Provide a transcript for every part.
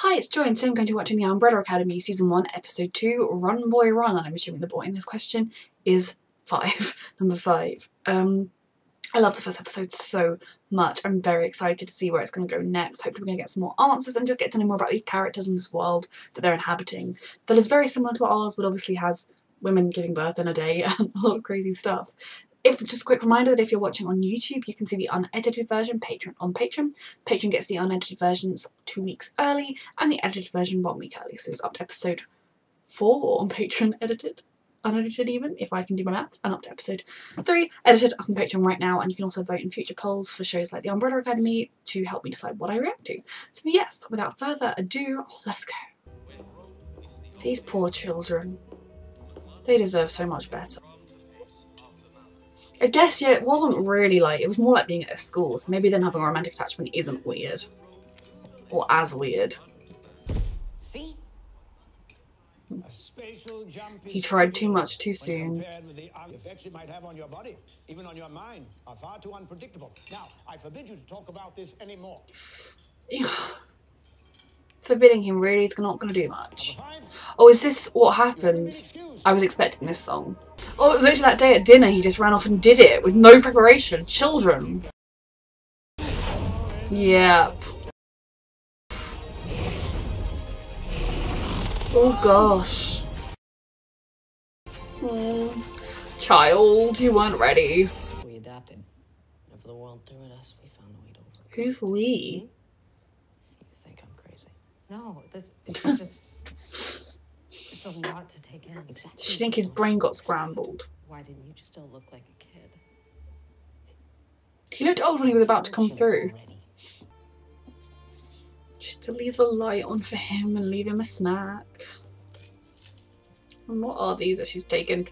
Hi, it's Joy and today I'm going to be watching The Umbrella Academy Season 1, Episode 2, Run Boy Run, and I'm assuming the boy in this question is 5, number 5. Um, I love the first episode so much. I'm very excited to see where it's going to go next. Hopefully we're going to get some more answers and just get to know more about these characters in this world that they're inhabiting. That is very similar to ours, but obviously has women giving birth in a day and a lot of crazy stuff. If just a quick reminder that if you're watching on YouTube, you can see the unedited version Patreon on Patreon. Patreon gets the unedited versions two weeks early and the edited version one week early. So it's up to episode four on Patreon edited. Unedited even, if I can do my maths, and up to episode three, edited up on Patreon right now, and you can also vote in future polls for shows like The Umbrella Academy to help me decide what I react to. So yes, without further ado, let's go. These poor children. They deserve so much better. I guess, yeah, it wasn't really like, it was more like being at a school, so maybe then having a romantic attachment isn't weird. Or as weird. See? Hmm. He tried too much too soon. The effects it might have on your body, even on your mind, are far too unpredictable. Now, I forbid you to talk about this anymore. Forbidding him really is not going to do much. Oh, is this what happened? I was expecting this song. Oh, it was actually that day at dinner he just ran off and did it with no preparation. Children. Yep. Oh gosh. Mm. Child, you weren't ready. We adapted. Whenever the world threw at us, we found a way to. Who's we? You think I'm crazy? No, this it's just it's a lot to take in. Exactly. Does she think his brain got scrambled? Why didn't you just still look like a kid? He looked old when he was about to come through. Just to leave the light on for him and leave him a snack. And what are these that she's taken?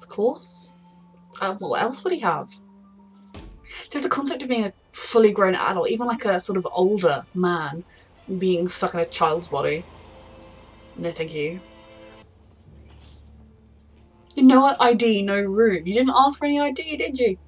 Of course. Uh, what else would he have? Just the concept of being a fully grown adult, even like a sort of older man, being stuck in a child's body. No, thank you. You know what? ID, no room. You didn't ask for any ID, did you?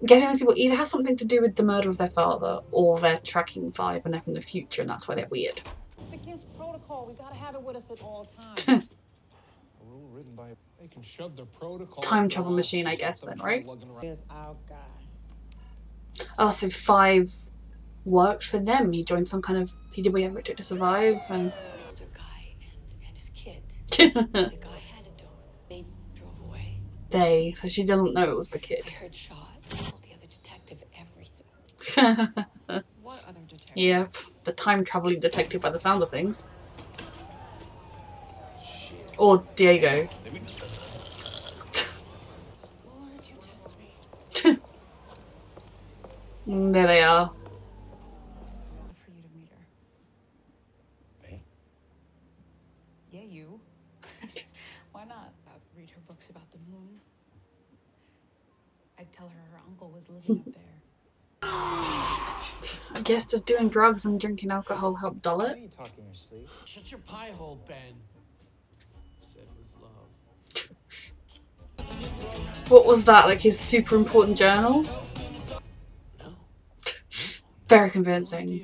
I'm guessing these people either have something to do with the murder of their father or they're tracking five and they're from the future and that's why they're weird. It's against protocol. We gotta have it with us at all times. A rule written by they can shove their protocol. Time travel machine, I guess, then, right? lugging around. Here's our guy. Oh, so five worked for them. He joined some kind of. He did whatever it took to survive and. older guy and, and his kid. The guy had a dog. They drove away. they. So she doesn't know it was the I kid. heard shot. Told the other detective everything. What other detective? yep. The time traveling detective by the sounds of things. Or Diego. Lord, you test me. Mm, there they are. For you to meet her. Me? Yeah, you. Why not? Uh, read her books about the moon. I'd tell her her uncle was living up there. I guess does doing drugs and drinking alcohol help dull Why it? are you talking your sleep? Shut your pie hole, Ben. Said with love. What was that? Like his super important journal? No. Very convincing. Yeah.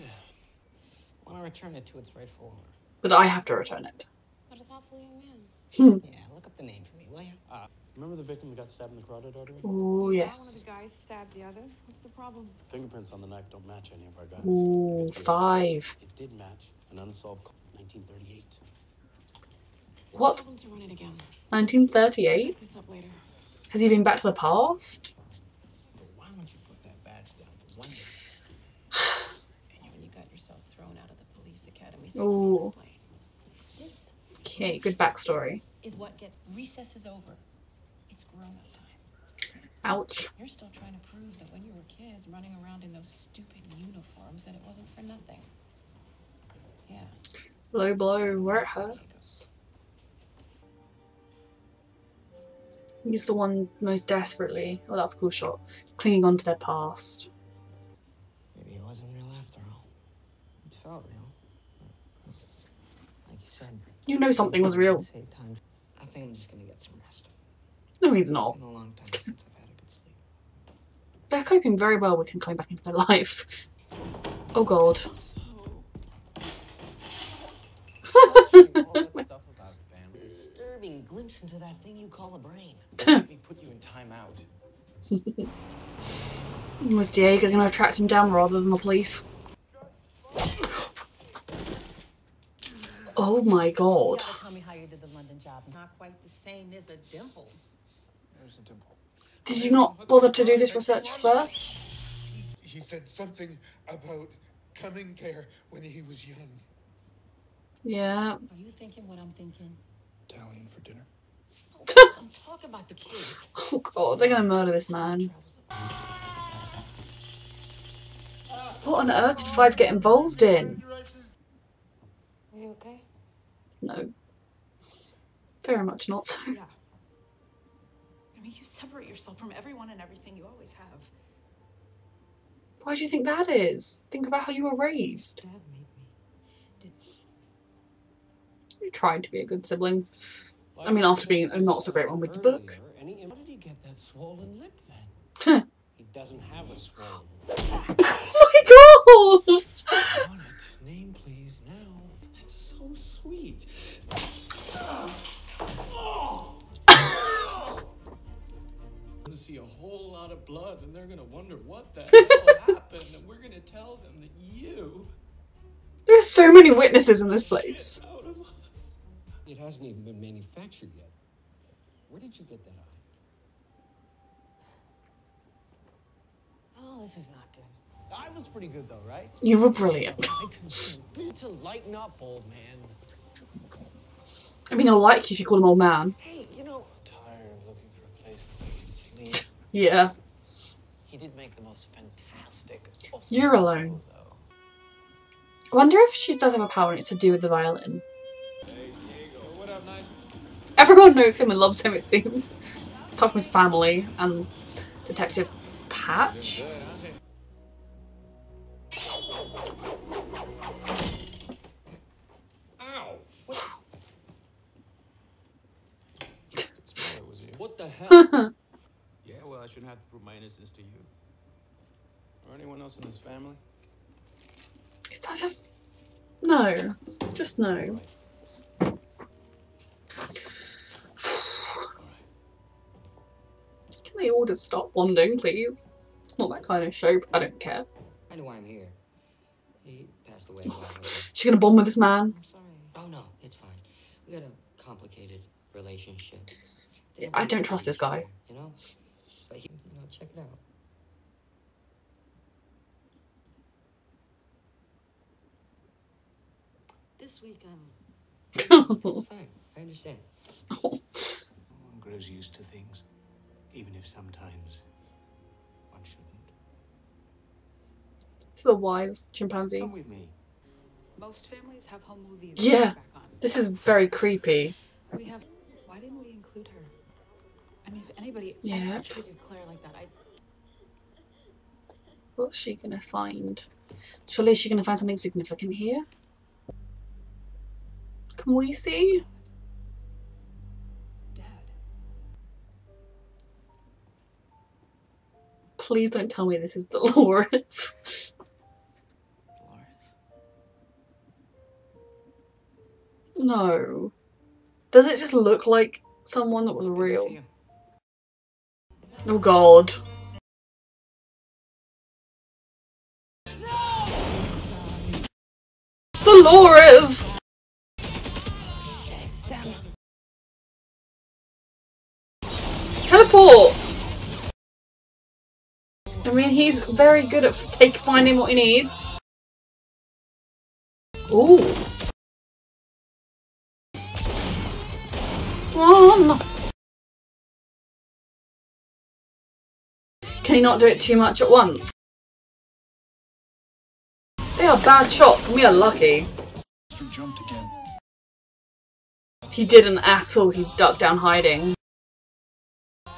Want to return it to its rightful owner. But I have to return it. What a thoughtful young man. Yeah, look up the name for me, will you? Uh, remember the victim who got stabbed in the carotid artery? Ooh, Yeah, yes. One of the guys stabbed the other. What's the problem? Fingerprints on the knife don't match any of our guys. Ooh, five. It did match an unsolved call, 1938. What? To run it again. 1938? This up later. Has he been back to the past? But why don't you put that badge down for one day? When you got yourself thrown out of the police academy. So Ooh. let me explain. This Okay, good backstory. is what gets recess is over. It's grown up time. Ouch. You're still trying to prove that when you were kids running around in those stupid uniforms that it wasn't for nothing. Yeah. Low blow where it hurts. He's the one most desperately, oh that's a cool shot, clinging on to their past. Maybe it wasn't real after all. It felt real. But, Like you know something was real. I think I'm just gonna get some rest. No, he's not. Been a long time since I've had a good sleep. They're coping very well with him coming back into their lives. Oh god. Disturbing glimpse into that thing you call a brain. Let me put you in timeout. Was Diego gonna track him down rather than the police? Oh my god. Gotta tell me how you did the London job. Not quite the same as a dimple. There's a dimple. Did you not bother to do this research first? He said something about coming there when he was young. Yeah. Are you thinking what I'm thinking? Italian for dinner. I'm talking about the kid. Oh god, they're gonna murder this man. What on earth did Five get involved in? Are you okay? No. Very much not so. Yeah. I mean, you separate yourself from everyone and everything you always have. Why do you think that is? Think about how you were raised. Dad made me. Did You tried to be a good sibling. I mean, after being a not so great one with the book. Any, how did he get that swollen lip then? He doesn't have a swollen. lip. Oh my god! Blood, and they're gonna wonder what the hell happened, and we're gonna tell them that you There are so many witnesses in this place. out of us. It hasn't even been manufactured yet. Where did you get that eye? Oh, this is not good. I was pretty good though, right? You were brilliant. I consent to lighten up, old man. I mean, I'll like you if you call him old man. Hey, you know, Tired of looking for a place to sleep. Yeah. He did make the most fantastic. You're alone. I wonder if she does have a power and it's to do with the violin. What up. Everyone knows him and loves him, it seems. Apart from his family and Detective Patch. Ow! it was you. What the hell? Yeah, well, I shouldn't have to prove my innocence to you. Or anyone else in this family. Is that just. No. Just no. Can they all just stop bonding, please? Not that kind of show, but I don't care. I know why I'm here. He passed away a while ago. She gonna bond with this man? I'm sorry. Oh no, it's fine. We got a complicated relationship. Yeah, I don't trust this guy. You know, but he, you know, check it out. This week I'm. Um, it's fine. I understand. One grows used to things, even if sometimes one shouldn't. It's the wise chimpanzee. Come with me. Most families have home movies. Yeah. This is very creepy. We have. Why didn't we include her? I mean, if anybody Yeah. ever treated Claire like that, I. What's she gonna find? Surely she's gonna find something significant here? Can we see? Dad. Please don't tell me this is Dolores. Dolores. no. Does it just look like someone that was real? Oh god. Dolores! I mean, he's very good at take finding what he needs. Ooh. Oh, Run! Can he not do it too much at once? They are bad shots and we are lucky. You jumped again. He didn't at all, he's ducked down hiding.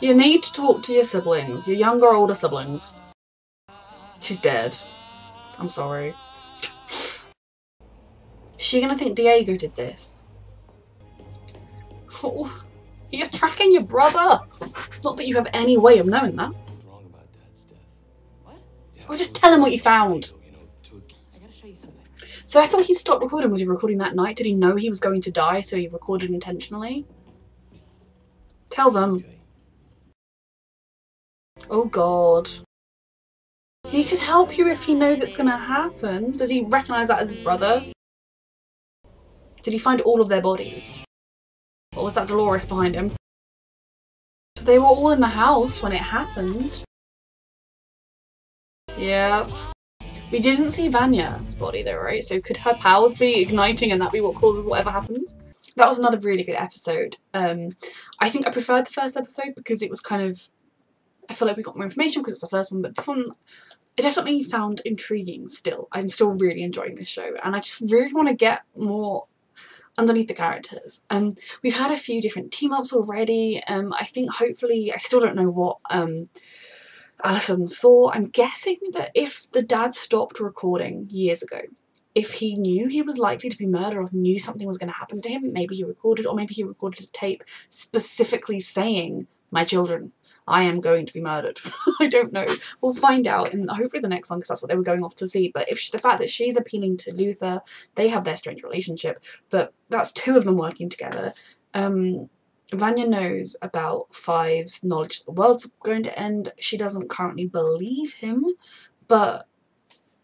You need to talk to your siblings, your younger older siblings. She's dead. I'm sorry. Is she gonna think Diego did this? Oh, you're tracking your brother! Not that you have any way of knowing that. Well, just tell him what you found. So I thought he stopped recording. Was he recording that night? Did he know he was going to die, so he recorded intentionally? Tell them. Oh god. He could help you if he knows it's gonna happen. Does he recognise that as his brother? Did he find all of their bodies? Or was that Dolores behind him? They were all in the house when it happened. Yeah. We didn't see Vanya's body though, right? So could her powers be igniting and that be what causes whatever happens? That was another really good episode. Um, I think I preferred the first episode because it was kind of... I feel like we got more information because it was the first one, but this one I definitely found intriguing still. I'm still really enjoying this show and I just really want to get more underneath the characters. Um, we've had a few different team ups already. Um, I think hopefully, I still don't know what um, Allison saw. I'm guessing that if the dad stopped recording years ago, if he knew he was likely to be murdered or knew something was going to happen to him, maybe he recorded, or maybe he recorded a tape specifically saying, my children, I am going to be murdered. I don't know. We'll find out in hopefully the next one because that's what they were going off to see. But if she, the fact that she's appealing to Luther, they have their strange relationship, but that's two of them working together. Um, Vanya knows about Five's knowledge that the world's going to end. She doesn't currently believe him, but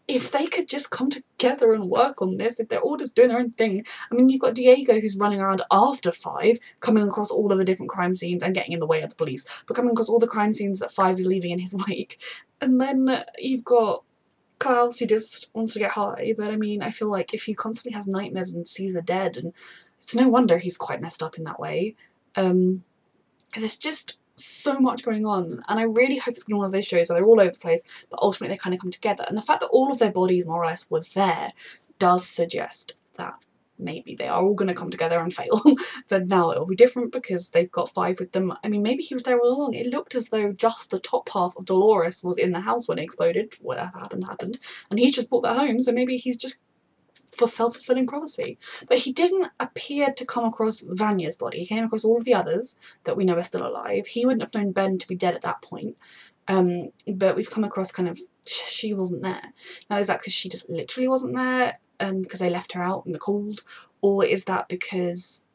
if they could just come together and work on this, if they're all just doing their own thing. I mean, you've got Diego who's running around after Five, coming across all of the different crime scenes and getting in the way of the police, but coming across all the crime scenes that Five is leaving in his wake. And then you've got Klaus who just wants to get high, but I mean, I feel like if he constantly has nightmares and sees the dead, and it's no wonder he's quite messed up in that way. Um, there's just so much going on and I really hope it's to be one of those shows where they're all over the place but ultimately they kind of come together. And the fact that all of their bodies more or less were there does suggest that maybe they are all going to come together and fail. But now it'll be different because they've got five with them. I mean maybe he was there all along. It looked as though just the top half of Dolores was in the house when it exploded whatever happened happened and he's just brought that home. So maybe he's just for self-fulfilling prophecy. But he didn't appear to come across Vanya's body. He came across all of the others that we know are still alive. He wouldn't have known Ben to be dead at that point. Um, but we've come across kind of, she wasn't there. Now is that because she just literally wasn't there um, because they left her out in the cold? Or is that because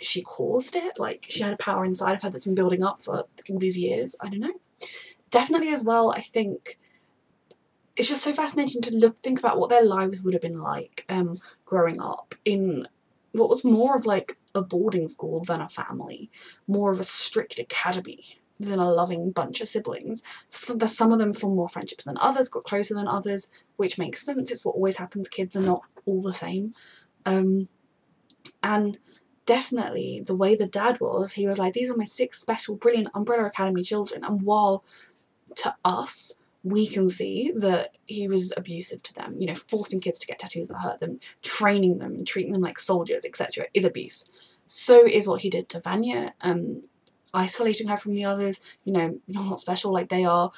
she caused it? Like she had a power inside of her that's been building up for all these years? I don't know. Definitely as well, I think it's just so fascinating to look think about what their lives would have been like um, growing up in what was more of like a boarding school than a family, more of a strict academy than a loving bunch of siblings. So some of them formed more friendships than others, got closer than others, which makes sense. It's what always happens. Kids are not all the same. Um, and definitely the way the dad was, he was like, these are my six special, brilliant Umbrella Academy children. And while to us, we can see that he was abusive to them, you know, forcing kids to get tattoos that hurt them, training them, and treating them like soldiers, etc. is abuse. So is what he did to Vanya, um, isolating her from the others, you know, you're not special like they are,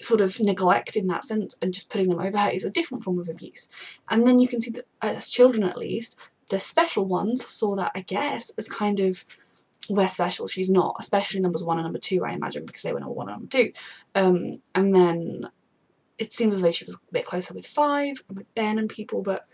sort of neglect in that sense and just putting them over her is a different form of abuse. And then you can see that as children at least, the special ones saw that, I guess, as kind of we're special, she's not, especially numbers one and number two, I imagine, because they were number one and number two. Um, and then it seems as though she was a bit closer with five and with Ben and people, but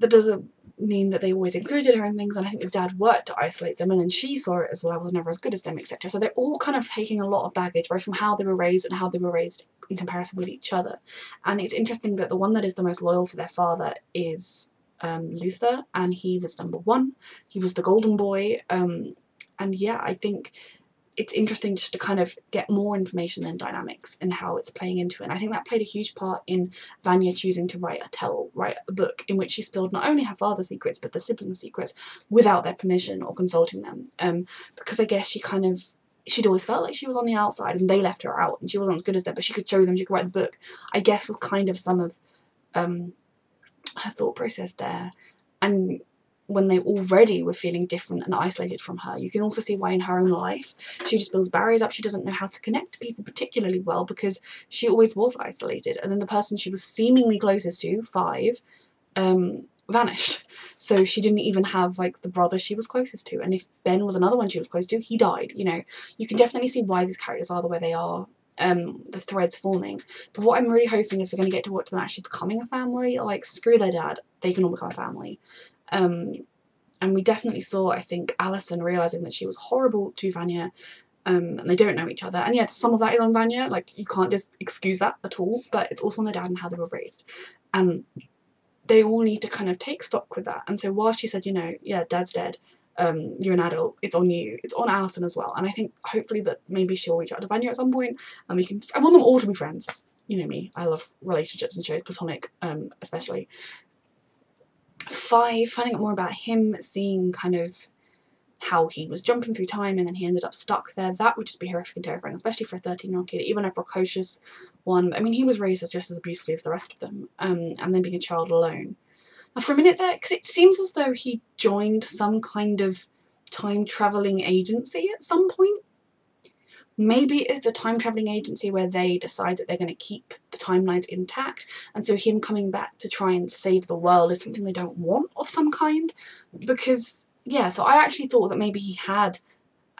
that doesn't mean that they always included her in things, and I think the dad worked to isolate them, and then she saw it as well, I was never as good as them, etc. So they're all kind of taking a lot of baggage, both from how they were raised and how they were raised in comparison with each other. And it's interesting that the one that is the most loyal to their father is um, Luther, and he was number one. He was the golden boy. Um, and yeah, I think it's interesting just to kind of get more information and dynamics and how it's playing into it. And I think that played a huge part in Vanya choosing to write a tell, write a book in which she spilled not only her father's secrets but the siblings' secrets without their permission or consulting them. Um, because I guess she kind of she'd always felt like she was on the outside and they left her out and she wasn't as good as them, but she could show them, she could write the book. I guess was kind of some of um, her thought process there. And when they already were feeling different and isolated from her. You can also see why in her own life she just builds barriers up. She doesn't know how to connect to people particularly well because she always was isolated. And then the person she was seemingly closest to, five, um, vanished. So she didn't even have like the brother she was closest to. And if Ben was another one she was close to, he died. You know, you can definitely see why these characters are the way they are. Um, the threads forming. But what I'm really hoping is we're going to get to watch them actually becoming a family. Like, screw their dad, they can all become a family. Um, and we definitely saw, I think, Allison realising that she was horrible to Vanya um, and they don't know each other. And yeah, some of that is on Vanya, like you can't just excuse that at all, but it's also on their dad and how they were raised. And they all need to kind of take stock with that. And so while she said, you know, yeah, dad's dead, um, you're an adult, it's on you, it's on Allison as well. And I think hopefully that maybe she'll reach out to Vanya at some point and we can, I want them all to be friends. You know me, I love relationships and shows, platonic um, especially. Five, finding out more about him, seeing kind of how he was jumping through time and then he ended up stuck there. That would just be horrific and terrifying, especially for a 13 year old kid, even a precocious one. I mean, he was raised as just as abusively as the rest of them, um, and then being a child alone. For a minute there, because it seems as though he joined some kind of time travelling agency at some point. Maybe it's a time travelling agency where they decide that they're going to keep the timelines intact, and so him coming back to try and save the world is something they don't want of some kind, because yeah, so I actually thought that maybe he had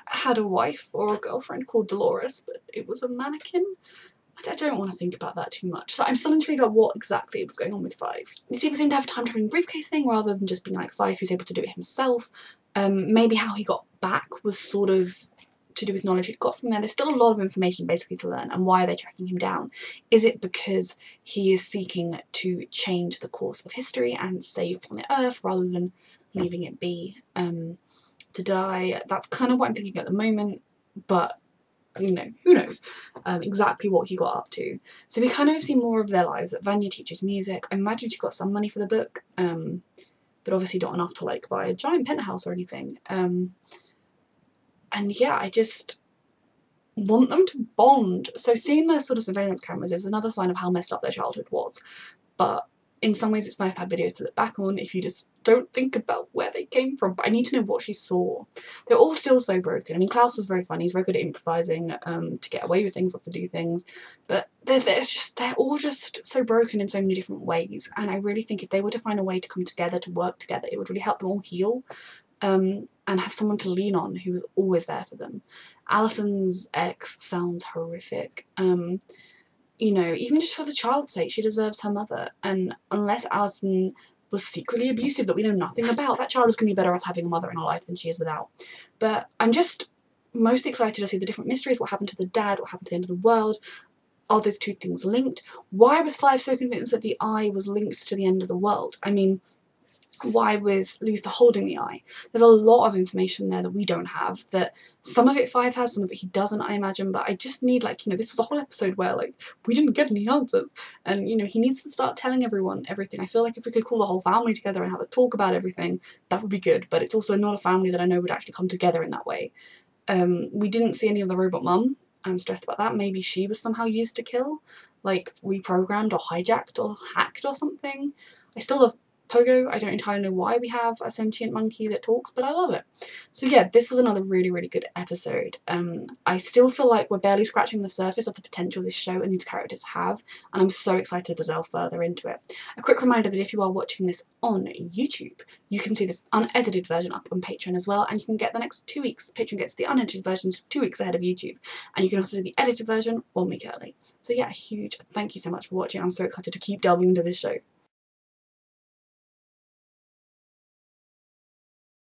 had a wife or a girlfriend called Dolores, but it was a mannequin. I don't want to think about that too much. So I'm still intrigued about what exactly was going on with Five. These people seem to have a time traveling briefcase thing rather than just being like Five who's able to do it himself. Um, maybe how he got back was sort of to do with knowledge he'd got from there. There's still a lot of information basically to learn and why are they tracking him down? Is it because he is seeking to change the course of history and save planet Earth rather than leaving it be um, to die. That's kind of what I'm thinking at the moment, but you know, who knows um, exactly what he got up to. So we kind of see more of their lives, that Vanya teaches music. I imagine she got some money for the book, um, but obviously not enough to like buy a giant penthouse or anything. Um, and yeah, I just want them to bond. So seeing their sort of surveillance cameras is another sign of how messed up their childhood was. But in some ways it's nice to have videos to look back on if you just don't think about where they came from. But I need to know what she saw. They're all still so broken. I mean, Klaus was very funny. He's very good at improvising um, to get away with things or to do things. But they're, they're, just, they're all just so broken in so many different ways. And I really think if they were to find a way to come together, to work together, it would really help them all heal. Um, and have someone to lean on who was always there for them. Allison's ex sounds horrific. Um, you know, even just for the child's sake, she deserves her mother. And unless Allison was secretly abusive that we know nothing about, that child is going to be better off having a mother in her life than she is without. But I'm just mostly excited to see the different mysteries, what happened to the dad, what happened to the end of the world. Are those two things linked? Why was Five so convinced that the eye was linked to the end of the world? I mean, why was Luther holding the eye? There's a lot of information there that we don't have, that some of it Five has, some of it he doesn't, I imagine, but I just need, like, you know, this was a whole episode where, like, we didn't get any answers, and, you know, he needs to start telling everyone everything. I feel like if we could call the whole family together and have a talk about everything, that would be good, but it's also not a family that I know would actually come together in that way. Um, we didn't see any of the robot mum. I'm stressed about that. Maybe she was somehow used to kill, like reprogrammed or hijacked or hacked or something. I still love Pogo. I don't entirely know why we have a sentient monkey that talks, but I love it. So yeah, this was another really, really good episode. Um, I still feel like we're barely scratching the surface of the potential this show and these characters have, and I'm so excited to delve further into it. A quick reminder that if you are watching this on YouTube, you can see the unedited version up on Patreon as well, and you can get the next two weeks. Patreon gets the unedited versions two weeks ahead of YouTube, and you can also see the edited version one week early. So yeah, a huge thank you so much for watching. I'm so excited to keep delving into this show.